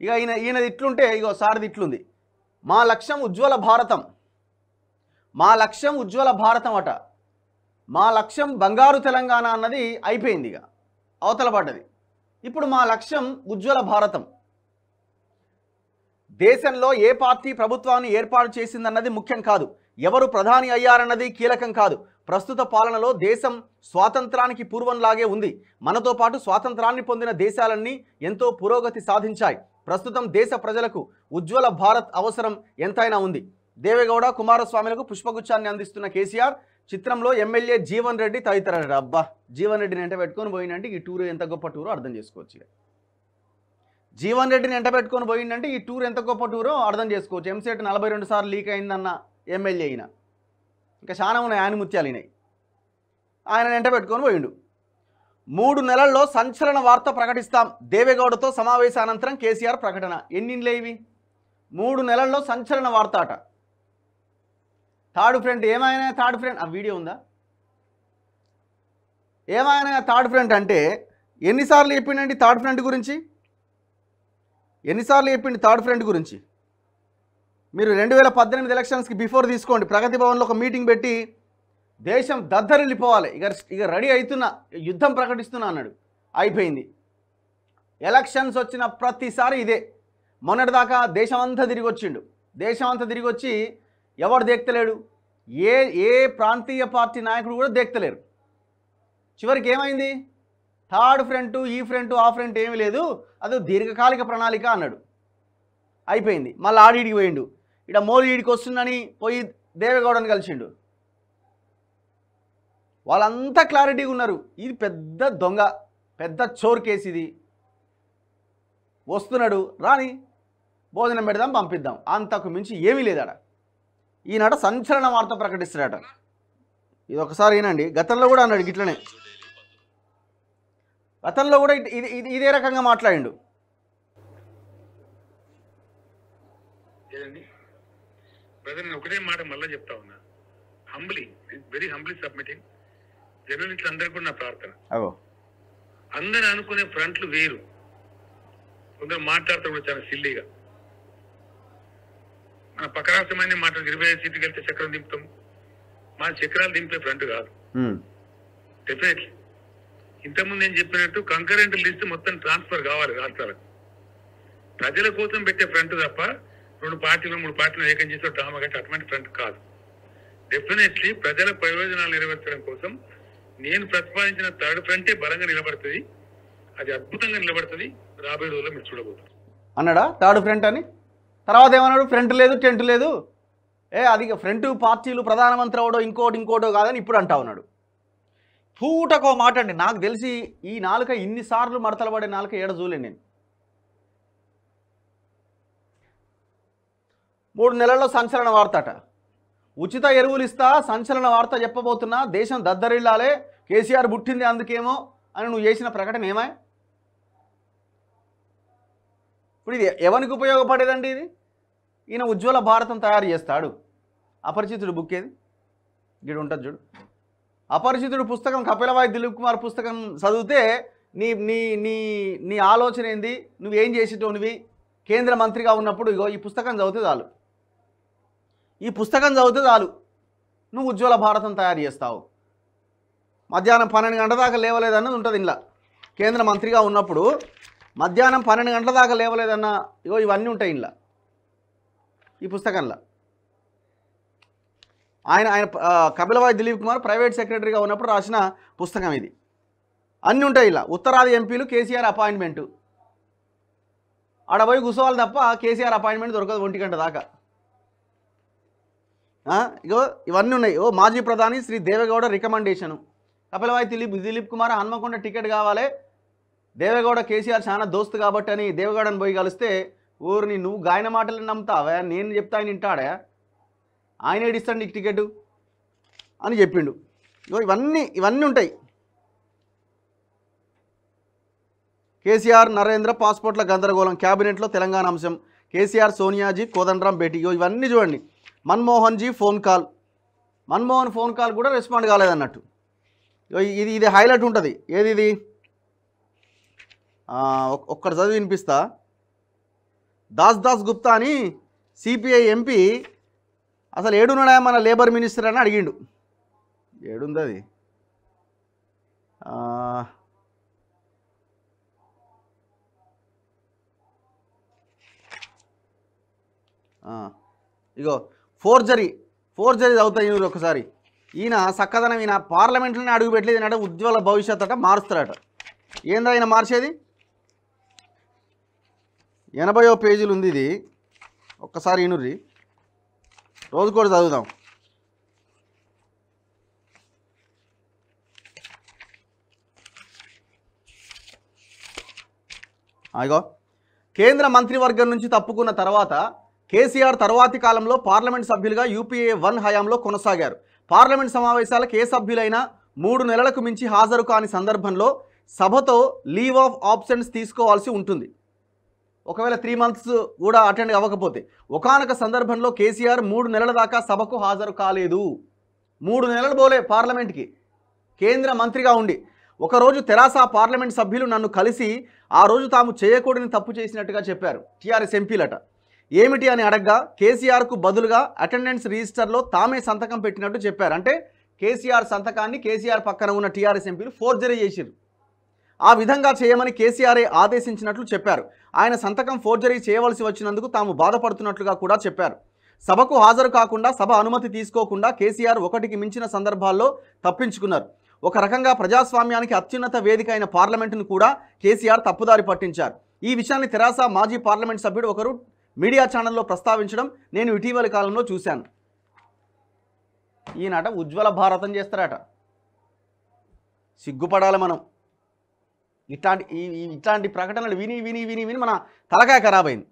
ఇక ఈయన ఈయనది ఇట్లుంటే ఇగో సార్ది ఇట్లుంది. మా లక్ష్యం ఉజ్వల భారతం. మా లక్ష్యం ఉజ్వల భారతం అట. మా లక్ష్యం బంగారు తెలంగాణ అన్నది అయిపోయింది ఇక. అవతల పడ్డది ఇప్పుడు మా లక్ష్యం ఉజ్వల భారతం. దేశంలో ఏ పార్టీ ప్రభుత్వాన్ని ఏర్పాటు చేసిందన్నది ముఖ్యం కాదు. ఎవరు ప్రధాని అయ్యారన్నది కీలకం కాదు. ప్రస్తుత పాలనలో దేశం స్వాతంత్రానికి పూర్వంలాగే ఉంది. మనతో పాటు స్వాతంత్రాన్ని పొందిన దేశాలన్నీ ఎంతో పురోగతి సాధించాయి. ప్రస్తుతం దేశ ప్రజలకు ఉజ్వల భారత్ అవసరం ఎంతైనా ఉంది. దేవేగౌడ కుమారస్వామిలకు పుష్పగుచ్చాన్ని అందిస్తున్న కేసీఆర్ చిత్రంలో ఎమ్మెల్యే జీవన్ రెడ్డి తదితర అబ్బా జీవన్ రెడ్డిని ఎంట పెట్టుకొని పోయిందంటే ఈ టూర్ ఎంత గొప్ప టూరో అర్థం చేసుకోవచ్చు జీవన్ రెడ్డిని ఎంట పెట్టుకొని పోయిందంటే ఈ టూర్ ఎంత గొప్ప టూరో అర్థం చేసుకోవచ్చు. ఎంసెట్ నలభై రెండు సార్లు లీక్ అయిందన్న ఎమ్మెల్యే అయిన ఇంకా చాలా ఉన్నాయి ఆయన ముత్యాలు అయినాయి ఆయన ఎంట పెట్టుకొని పోయిండు. మూడు నెలల్లో సంచలన వార్త ప్రకటిస్తాం. దేవేగౌడతో సమావేశానంతరం కేసీఆర్ ప్రకటన. ఎన్నిండ్లే ఇవి? మూడు నెలల్లో సంచలన వార్త అట థర్డ్ ఫ్రెండ్ ఏమైనా థర్డ్ ఫ్రెండ్? ఆ వీడియో ఉందా? ఏమైనా థర్డ్ ఫ్రెండ్ అంటే ఎన్నిసార్లు చెప్పిండండి థర్డ్ ఫ్రెండ్ గురించి? ఎన్నిసార్లు చెప్పిండి థర్డ్ ఫ్రెండ్ గురించి? మీరు రెండు వేల పద్దెనిమిది ఎలక్షన్స్కి బిఫోర్ తీసుకోండి. ప్రగతి భవన్లో ఒక మీటింగ్ పెట్టి దేశం దద్దరిల్లిపోవాలి. ఇక ఇక రెడీ అవుతున్నా యుద్ధం ప్రకటిస్తున్నా అన్నాడు. అయిపోయింది. ఎలక్షన్స్ వచ్చిన ప్రతిసారి ఇదే. మొన్నటిదాకా దేశం అంతా తిరిగి వచ్చిండు దేశం అంతా తిరిగి వచ్చి ఎవడు దేక్తలేడు? ఏ ఏ ప్రాంతీయ పార్టీ నాయకుడు కూడా దేక్తలేరు. చివరికి ఏమైంది? థర్డ్ ఫ్రంట్ ఈ ఫ్రంట్ ఆ ఫ్రంట్ ఏమీ లేదు. అది దీర్ఘకాలిక ప్రణాళిక అన్నాడు. అయిపోయింది. మళ్ళీ ఆడిడికి పోయిండు. ఇక్కడ మోలి ఈడికి వస్తుందని పోయి దేవేగౌడని కలిసిండు. వాళ్ళంతా క్లారిటీగా ఉన్నారు. ఇది పెద్ద దొంగ పెద్ద చోర్ కేసు ఇది. వస్తున్నాడు రాని భోజనం పెడదాం పంపిద్దాం. అంతకు మించి ఏమీ లేదాడ ఈనాడ సంచలన వార్త ప్రకటిస్తున్నాడట ఇది ఒకసారి ఏనండి గతంలో కూడా అన్నాడు గిట్లనే గతంలో కూడా ఇది ఇది ఇదే రకంగా మాట్లాడిండు. ఒకటే మాట మళ్ళీ చెప్తా ఉన్నా. హంబ్లీ వెరీ హంబ్లీ సబ్మిటింగ్ జర్నలిస్టులు అందరికీ నా ప్రార్థన. అందరూ అనుకునే ఫ్రంట్లు వేరు. కొందరు మాట్లాడతారు కూడా చాలా సిల్లీగా. మన పక్క రాష్ట్రమైన మాట్లాడు ఇరవై ఐదు సీట్కి వెళ్తే చక్రం దింపుతాం. మా చక్రాలు దింపే ఫ్రంట్ కాదు. డెఫినెట్లీ ఇంతకుముందు నేను చెప్పినట్టు కంకరెంట్ లిస్ట్ మొత్తం ట్రాన్స్ఫర్ కావాలి రాష్ట్రాలకు. ప్రజల కోసం పెట్టే ఫ్రంట్ తప్ప రెండు పార్టీలు మూడు పార్టీలు ఏకం చేసే డ్రామా కంటే అటువంటి ఫ్రంట్ కాదు. డెఫినెట్లీ ప్రజల ప్రయోజనాలు నెరవేర్చడం కోసం నేను ప్రతిపాదించిన థర్డ్ ఫ్రంటే బలంగా నిలబడుతుంది. అది అద్భుతంగా నిలబడుతుంది. రాబోయే రోజుల్లో మీరు చూడబోతుంది అన్నాడా? థర్డ్ ఫ్రంట్ అని? తర్వాత ఏమన్నాడు? ఫ్రంట్ లేదు టెంట్ లేదు. ఏ అది ఫ్రంట్ పార్టీలు ప్రధానమంత్రి అవడో ఇంకోటి ఇంకోటో కాదని ఇప్పుడు అంటా ఉన్నాడు. పూటకో మాట అండి. నాకు తెలిసి ఈ నాలుక ఇన్నిసార్లు మడతలు పడే నాలుక ఏడ చూలే నేను. మూడు నెలల్లో సంచలన వార్త అట. ఉచిత ఎరువులు ఇస్తా సంచలన వార్త చెప్పబోతున్నా దేశం దద్దరిల్లాలే కేసీఆర్ పుట్టింది అందుకేమో అని నువ్వు చేసిన ప్రకటన ఏమాయ్ ఇప్పుడు ఇది ఎవరికి ఉపయోగపడేదండి ఇది? ఈయన ఉజ్వల భారతం తయారు చేస్తాడు. అపరిచితుడు బుక్ ఏది ఇక్కడ ఉంటుంది చూడు. అపరిచితుడు పుస్తకం కపిలవాయి దిలీప్ కుమార్ పుస్తకం చదివితే నీ నీ నీ నీ ఆలోచన ఏంది? నువ్వేం చేసేటోనివి? కేంద్ర మంత్రిగా ఉన్నప్పుడు ఇగో ఈ పుస్తకం చదివితే చాలు. ఈ పుస్తకం చదివితే చాలు. నువ్వు ఉజ్వల భారతం తయారు చేస్తావు. మధ్యాహ్నం పన్నెండు గంటల దాకా లేవలేదన్నది ఉంటుంది ఇంట్లో. కేంద్ర మంత్రిగా ఉన్నప్పుడు మధ్యాహ్నం పన్నెండు గంటల దాకా లేవలేదన్న ఇగో ఇవన్నీ ఉంటాయి ఇంట్లో. ఈ పుస్తకంలో. ఆయన ఆయన ఆ, కపిలవాయి దిలీప్ కుమార్ ప్రైవేట్ సెక్రటరీగా ఉన్నప్పుడు రాసిన పుస్తకం ఇది. అన్నీ ఉంటాయి ఇలా ఉత్తరాది ఎంపీలు కేసీఆర్ అపాయింట్మెంటు. ఆడ పోయి కూర్చోవాలి తప్ప కేసీఆర్ అపాయింట్మెంట్ దొరకదు ఒంటి గంట దాకా. ఇగో ఇవన్నీ ఉన్నాయి. ఓ మాజీ ప్రధాని శ్రీ దేవేగౌడ రికమెండేషను కపిలవాయి దిలీప్ దిలీప్ కుమార్ హన్మకొండ టికెట్ కావాలి. దేవేగౌడ కేసీఆర్ చాలా దోస్తు కాబట్టి అని దేవేగౌడని పోయి కలిస్తే ఊరిని నువ్వు గాయన మాటలు నమ్ముతావా? నేను చెప్తా ఆయన వింటాడా? ఆయన ఏడిస్తాడు నీకు టికెట్ అని చెప్పిండు. ఇగో ఇవన్నీ ఇవన్నీ ఉంటాయి. కేసీఆర్ నరేంద్ర పాస్పోర్ట్ల గందరగోళం. క్యాబినెట్లో తెలంగాణ అంశం. కేసీఆర్ సోనియాజీ కోదండరాం భేటీ. ఇగో ఇవన్నీ చూడండి. Manmohan ji phone call. Manmohan phone call కూడా రెస్పాండ్ కాలేదన్నట్టు. ఇది ఇది హైలైట్ ఉంటుంది. ఏది ఇది? ఒక్కటి చదివి వినిపిస్తా. దాస్ దాస్ గుప్తా అని సిపిఐ ఎంపీ అసలు ఏడున్నాడా మన లేబర్ మినిస్టర్ అని అడిగిండు. ఏడుంది అది? ఇగో ఫోర్జరీ ఫోర్జరీ చదువుతాయి ఈయన ఒకసారి. ఈయన చక్కదనం ఈయన పార్లమెంట్లోనే అడుగు పెట్టలేదు అంటే ఉజ్వల భవిష్యత్ అట మారుస్తారట. ఏందా ఆయన మార్చేది? ఎనభయో పేజీలు ఉంది ఇది. ఒక్కసారి ఈనుర్రి రోజు కూడా చదువుదాం అయ్యో కేంద్ర మంత్రివర్గం నుంచి తప్పుకున్న తర్వాత కేసీఆర్ తర్వాతి కాలంలో పార్లమెంట్ సభ్యులుగా యూపీఏ వన్ హయాంలో కొనసాగారు. పార్లమెంట్ సమావేశాలకు ఏ సభ్యులైనా మూడు నెలలకు మించి హాజరు కాని సందర్భంలో సభతో లీవ్ ఆఫ్ ఆప్షన్స్ తీసుకోవాల్సి ఉంటుంది. ఒకవేళ త్రీ మంత్స్ కూడా అటెండ్ అవ్వకపోతే ఒకనొక సందర్భంలో కేసీఆర్ మూడు నెలల దాకా సభకు హాజరు కాలేదు. మూడు నెలలు పోలే పార్లమెంట్కి కేంద్ర మంత్రిగా ఉండి ఒకరోజు తెరాస పార్లమెంట్ సభ్యులు నన్ను కలిసి ఆ రోజు తాము చేయకూడని తప్పు చేసినట్టుగా చెప్పారు టీఆర్ఎస్ ఎంపీలట. ఏమిటి అని అడగ్గా కేసీఆర్కు బదులుగా అటెండెన్స్ రిజిస్టర్లో తామే సంతకం పెట్టినట్టు చెప్పారు. అంటే కేసీఆర్ సంతకాన్ని కేసీఆర్ పక్కన ఉన్న టీఆర్ఎస్ ఎంపీలు ఫోర్జరీ చేసిరు ఆ విధంగా చేయమని కేసీఆర్ఏ ఆదేశించినట్లు చెప్పారు. ఆయన సంతకం ఫోర్జరీ చేయవలసి వచ్చినందుకు తాము బాధపడుతున్నట్లుగా కూడా చెప్పారు. సభకు హాజరు కాకుండా సభ అనుమతి తీసుకోకుండా కేసీఆర్ ఒకటికి మించిన సందర్భాల్లో తప్పించుకున్నారు. ఒక రకంగా ప్రజాస్వామ్యానికి అత్యున్నత వేదిక అయిన పార్లమెంటును కూడా కేసీఆర్ తప్పుదారి పట్టించారు. ఈ విషయాన్ని తెరాస మాజీ పార్లమెంట్ సభ్యుడు ఒకరు మీడియా ఛానల్లో ప్రస్తావించడం నేను ఇటీవలి కాలంలో చూశాను. ఈయనట ఉజ్వల భారతం చేస్తారట. సిగ్గుపడాలి మనం. ఇట్లాంటి ఈ ఇట్లాంటి ప్రకటనలు విని విని విని విని మన తలకాయ ఖరాబ్ అయింది.